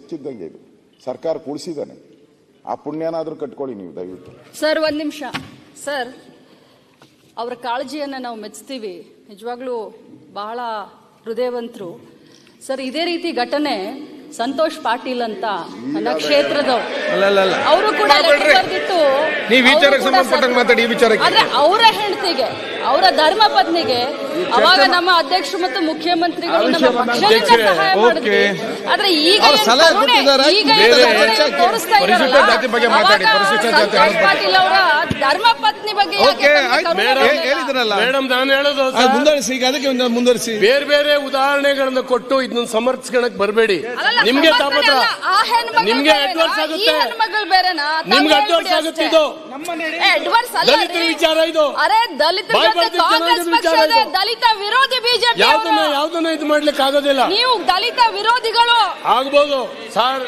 ಹೆಚ್ಚಿದ್ದಂಗೆ ಇದು. ಸರ್ಕಾರ ಕೂಡಿಸಿದ್ದಾನೆ. ಆ ಪುಣ್ಯನಾದ್ರೂ ಕಟ್ಕೊಳ್ಳಿ ನೀವು ದಯವಿಟ್ಟು. ಸರ್ ಒಂದ್ ನಿಮಿಷ. ಸರ್ ಅವರ ಕಾಳಜಿಯನ್ನ ನಾವು ಮೆಚ್ತೀವಿ. ನಿಜವಾಗ್ಲೂ ಬಹಳ ಹೃದಯವಂತರು. ಸರ್ ಇದೇ ರೀತಿ ಘಟನೆ ಸಂತೋಷ್ ಪಾಟೀಲ್ ಅಂತ ನನ್ನ ಕ್ಷೇತ್ರದವ್ರು. ಅವರು ಕೂಡ ನೀವು ವಿಚಾರಕ್ಕೆ ಸಂಬಂಧಪಟ್ಟಂಗೆ ಮಾತಾಡಿ, ಈ ವಿಚಾರಕ್ಕೆ. ಅವರ ಹೆಂಡತಿಗೆ ಅವರ ಧರ್ಮ ಪತ್ನಿಗೆ ಅವಾಗ ನಮ್ಮ ಅಧ್ಯಕ್ಷರು ಮತ್ತು ಮುಖ್ಯಮಂತ್ರಿಗಳು ನಮ್ಮ ಪಕ್ಷದಿಂದ ಸಹಾಯ ಆದ್ರೆ ಈಗ. ಈಗ ತೋರಿಸ್ತಾ ಪಾಟೀಲ್ ಅವರ ಧರ್ಮ ಪತ್ನಿ ಬಗ್ಗೆ ಹೇಳಿದ್ರಲ್ಲ. ಮೇಡಮ್ ನಾನು ಹೇಳೋದು ಮುಂದುವರಿಸಿ ಈಗ ಅದಕ್ಕೆ ಒಂದು ಮುಂದುವರಿಸಿ. ಬೇರೆ ಬೇರೆ ಉದಾಹರಣೆಗಳನ್ನ ಕೊಟ್ಟು ಇದನ್ನ ಸಮರ್ಥಿಸ್ಕೊಳಕ್ ಬರಬೇಡಿ. ನಿಮ್ಗೆ ತಾಪತ್ರ ನಿಮ್ಗೆ? ಅಡ್ವಾನ್ಸ್ ಈ ಆಗುತ್ತೆ. ನಿಮ್ಗೆ ಅಡ್ವಾನ್ಸ್ ಆಗುತ್ತೆ ಇದು. ದಲಿತರ ವಿಚಾರ ಇದು. ವಿಚಾರ ಇದು. ದಲಿತ ವಿರೋಧಿ ಬಿಜೆಪಿ ಯಾವ್ದನ್ನ ಯಾವ್ದನ್ನ ಇದು ಮಾಡ್ಲಿಕ್ಕೆ ಆಗೋದಿಲ್ಲ ನೀವು ದಲಿತ ವಿರೋಧಿಗಳು. ಆಗ್ಬೋದು ಸರ್.